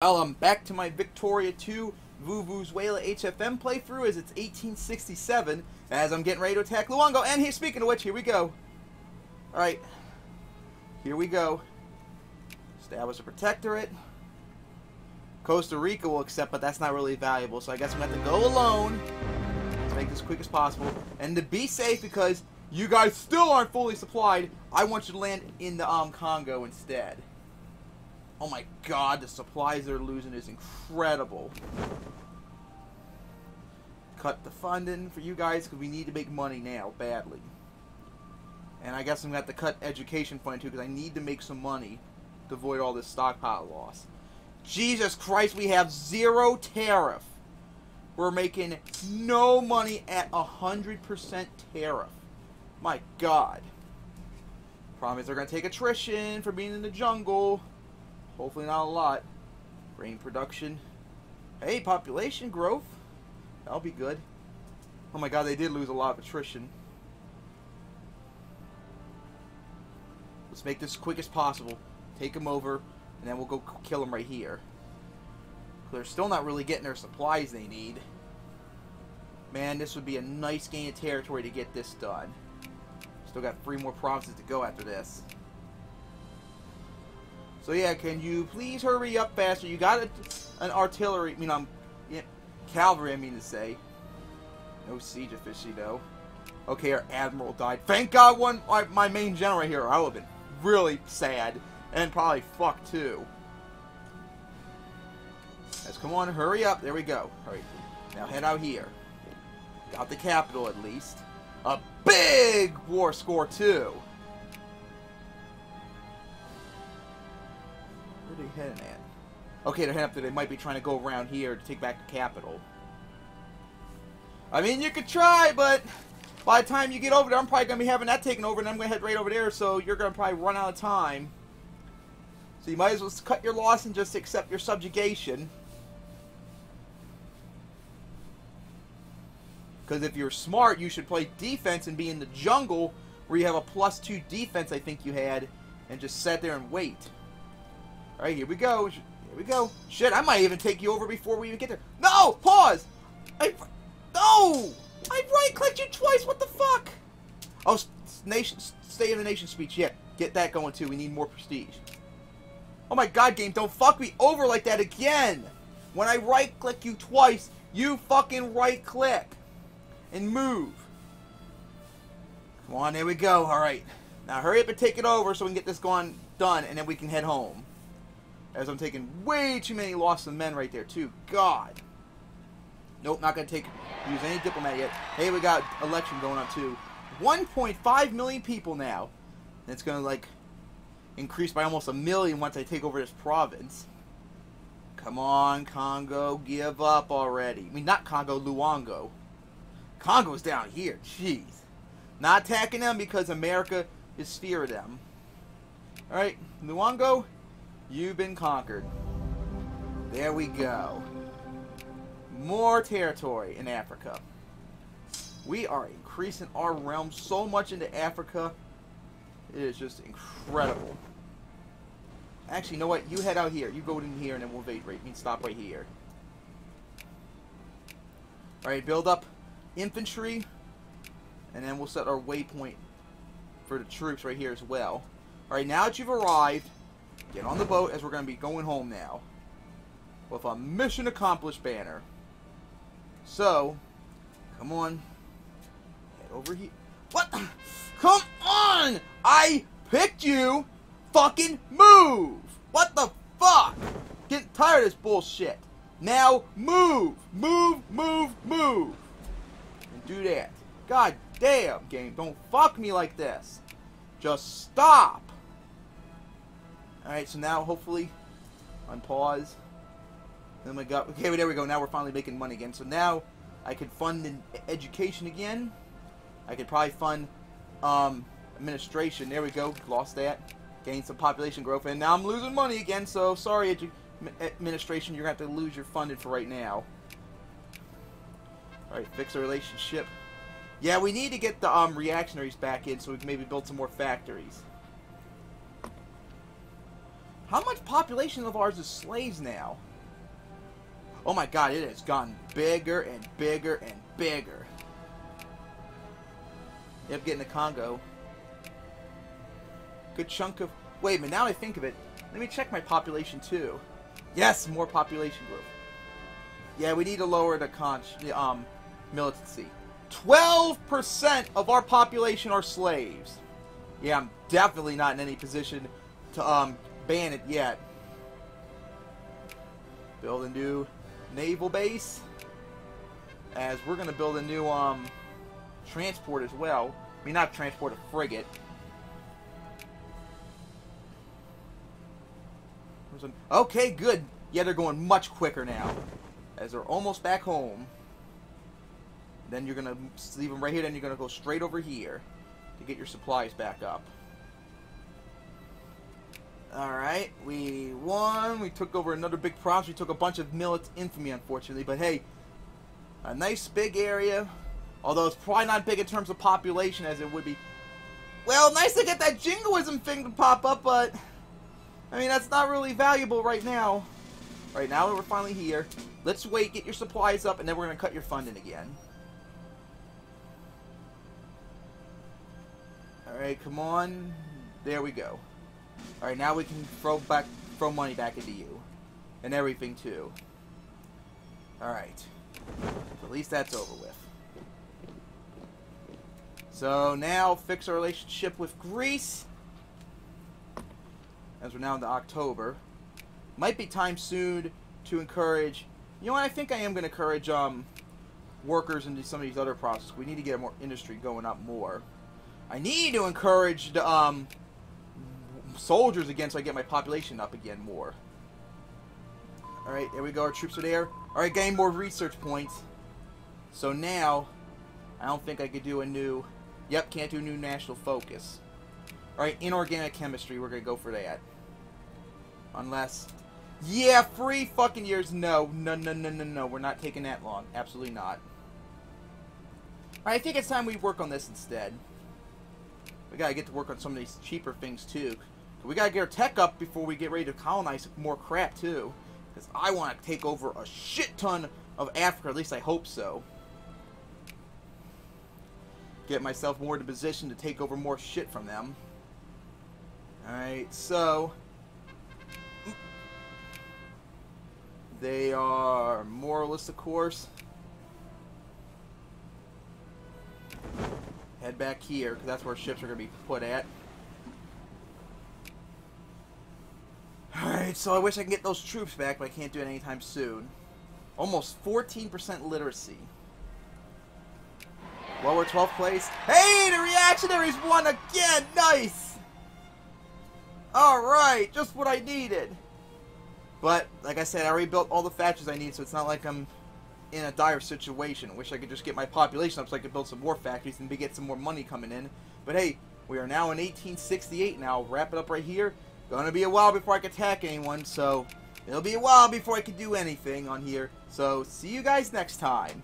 Well, I'm back to my Victoria 2 Vuvuzuela HFM playthrough as it's 1867 as I'm getting ready to attack Loango. And here, speaking of which, here we go. Alright. Here we go. Establish a protectorate. Costa Rica will accept, but that's not really valuable, so I guess I'm going to have to go alone. Let's make this quick as possible. And to be safe, because you guys still aren't fully supplied, I want you to land in the um, Congo instead. Oh my god, the supplies they're losing is incredible. Cut the funding for you guys because we need to make money now, badly. And I guess I'm going to have to cut education funding too because I need to make some money to avoid all this stockpile loss. Jesus Christ, we have zero tariff. We're making no money at 100% tariff. My god. Problem is they're going to take attrition for being in the jungle. Hopefully not a lot. Grain production. Hey, population growth. That'll be good. Oh my god, they did lose a lot of attrition. Let's make this as quick as possible. Take them over, and then we'll go kill them right here. They're still not really getting their supplies they need. Man, this would be a nice gain of territory to get this done. Still got three more provinces to go after this. So yeah, can you please hurry up faster? You got a, an artillery, I mean, um, yeah, cavalry, I mean to say. No siege officially, though. Okay, our admiral died. Thank God one my, my main general right here. I would have been really sad. And probably fucked, too. Let's come on, hurry up. There we go. Hurry. Now head out here. Got the capital, at least. A big war score, too. Heading at? Okay, they're heading up there. They might be trying to go around here to take back the capital. I mean, you could try, but by the time you get over there, I'm probably going to be having that taken over, and I'm going to head right over there, so you're going to probably run out of time. So you might as well cut your loss and just accept your subjugation. Because if you're smart, you should play defense and be in the jungle, where you have a plus two defense, I think you had, and just sit there and wait. Alright, here we go. Here we go. Shit, I might even take you over before we even get there. No! Pause! I... No! I right-clicked you twice! What the fuck? Oh, nation, State of the Nation speech. Yeah, get that going too. We need more prestige. Oh my god, game, don't fuck me over like that again! When I right-click you twice, you fucking right-click. And move. Come on, there we go. Alright. Now hurry up and take it over so we can get this going done, and then we can head home. As I'm taking way too many lost of men right there, too. God. Nope, not going to take use any diplomat yet. Hey, we got election going on, too. 1.5 million people now. And it's going to, like, increase by almost a million once I take over this province. Come on, Congo, give up already. I mean, not Congo, Loango. Congo's down here, jeez. Not attacking them because America is fear of them. Alright, Loango, You've been conquered. There we go. More territory in Africa. We are increasing our realm so much into Africa. It is just incredible. Actually, you know what? You head out here. You go in here and then we'll invade right. Mean, stop right here. Alright, build up infantry. And then we'll set our waypoint for the troops right here as well. Alright, now that you've arrived, Get on the boat as we're going to be going home now. With a mission accomplished banner. So, come on. Head over here. What? Come on! I picked you! Fucking move! What the fuck? Getting tired of this bullshit. Now move! Move, move, move! And do that. God damn, game. Don't fuck me like this. Just stop! Alright, so now hopefully on pause. Then we got okay, there we go. Now we're finally making money again. So now I could fund education again. I could probably fund um, administration. There we go. Lost that. Gained some population growth, and now I'm losing money again. So sorry, administration, you're gonna have to lose your funding for right now. All right, fix the relationship. Yeah, we need to get the um, reactionaries back in so we can maybe build some more factories. How much population of ours is slaves now? Oh my god, it has gotten bigger and bigger and bigger. Yep, getting the Congo. Good chunk of... Wait a minute, now I think of it. Let me check my population too. Yes, more population growth. Yeah, we need to lower the um militancy. 12% of our population are slaves. Yeah, I'm definitely not in any position to um ban it yet. Build a new naval base. As we're gonna build a new um transport as well. I mean not transport, a frigate. Okay, good. Yeah, they're going much quicker now. As they're almost back home. Then you're going to leave them right here. Then you're going to go straight over here to get your supplies back up. Alright, we won. We took over another big province. We took a bunch of militant infamy, unfortunately. But hey, a nice big area. Although it's probably not big in terms of population as it would be. Well, nice to get that jingoism thing to pop up, but... I mean, that's not really valuable right now. Right now we're finally here, let's wait, get your supplies up, and then we're going to cut your funding again. Alright, come on. There we go. Alright, now we can throw back throw money back into you. And everything too. Alright. At least that's over with. So now fix our relationship with Greece as we're now into October. Might be time soon to encourage. You know what? I think I am going to encourage um, workers into some of these other processes. We need to get more industry going up more. I need to encourage the um, soldiers again so I get my population up again more. Alright, there we go. Our troops are there. Alright, gain more research points. So now, I don't think I could do a new... Yep, can't do new national focus. Alright, inorganic chemistry, we're gonna go for that. Unless... Yeah, three fucking years, no. No, no, no, no, no, we're not taking that long. Absolutely not. Alright, I think it's time we work on this instead. We gotta get to work on some of these cheaper things, too. We gotta get our tech up before we get ready to colonize more crap, too. Because I want to take over a shit ton of Africa, at least I hope so. Get myself more in a position to take over more shit from them. Alright, so... They are moralists, of course. Head back here, because that's where ships are going to be put at. Alright, so I wish I can get those troops back, but I can't do it anytime soon. Almost 14% literacy. Well, we're 12th place. Hey, the reactionaries won again! Nice! Alright, just what I needed. But, like I said, I already built all the factories I need, so it's not like I'm in a dire situation. Wish I could just get my population up so I could build some more factories and be get some more money coming in. But hey, we are now in 1868 now. Wrap it up right here. Gonna be a while before I can attack anyone, so it'll be a while before I can do anything on here. So, see you guys next time.